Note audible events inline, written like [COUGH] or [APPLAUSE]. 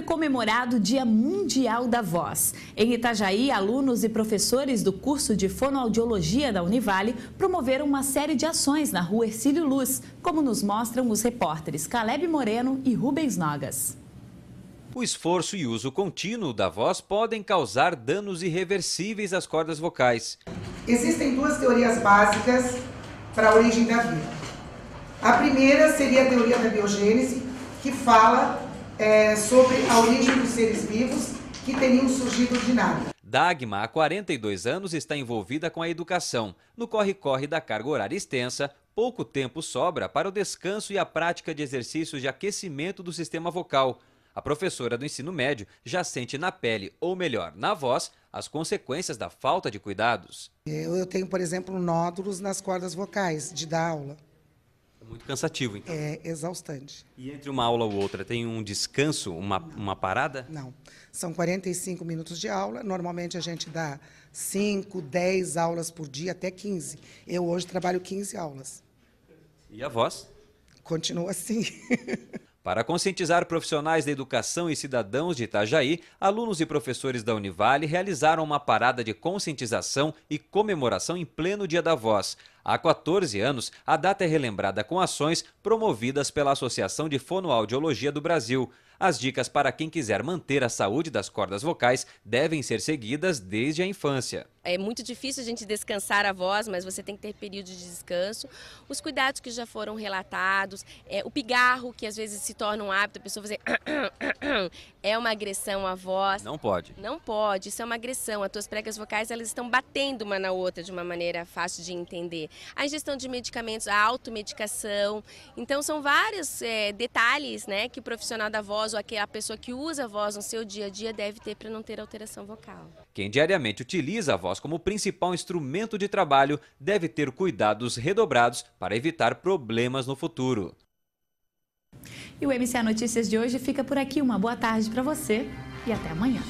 foi comemorado o Dia Mundial da Voz. Em Itajaí, alunos e professores do curso de fonoaudiologia da Univale promoveram uma série de ações na rua Ercílio Luz, como nos mostram os repórteres Caleb Moreno e Rubens Nogas. O esforço e uso contínuo da voz podem causar danos irreversíveis às cordas vocais. Existem duas teorias básicas para a origem da vida. A primeira seria a teoria da biogênese, que fala é, sobre a origem dos seres vivos que teriam surgido de nada. Dagma, há 42 anos, está envolvida com a educação. No corre-corre da carga horária extensa, pouco tempo sobra para o descanso e a prática de exercícios de aquecimento do sistema vocal. A professora do ensino médio já sente na pele, ou melhor, na voz, as consequências da falta de cuidados. Eu tenho, por exemplo, nódulos nas cordas vocais de dar aula. Muito cansativo, então. É exaustante. E entre uma aula ou outra, tem um descanso, uma, uma parada? Não. São 45 minutos de aula. Normalmente a gente dá 5, 10 aulas por dia, até 15. Eu hoje trabalho 15 aulas. E a voz? Continua assim. [LAUGHS] Para conscientizar profissionais da educação e cidadãos de Itajaí, alunos e professores da Univale realizaram uma parada de conscientização e comemoração em pleno Dia da Voz. Há 14 anos, a data é relembrada com ações promovidas pela Associação de Fonoaudiologia do Brasil. As dicas para quem quiser manter a saúde das cordas vocais devem ser seguidas desde a infância. É muito difícil a gente descansar a voz, mas você tem que ter período de descanso. Os cuidados que já foram relatados, é, o pigarro, que às vezes se torna um hábito, a pessoa fazer [COUGHS] é uma agressão à voz. Não pode. Não pode, isso é uma agressão. As tuas pregas vocais elas estão batendo uma na outra de uma maneira fácil de entender. A ingestão de medicamentos, a automedicação. Então são vários é, detalhes né, que o profissional da voz ou a pessoa que usa a voz no seu dia a dia deve ter para não ter alteração vocal. Quem diariamente utiliza a voz como principal instrumento de trabalho deve ter cuidados redobrados para evitar problemas no futuro. E o MCA Notícias de hoje fica por aqui. Uma boa tarde para você e até amanhã.